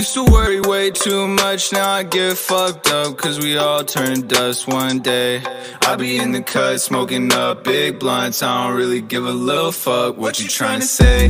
Used to worry way too much, now I get fucked up. Cause we all turn dust one day. I be in the cut, smoking up big blunts. I don't really give a little fuck what you trying to say.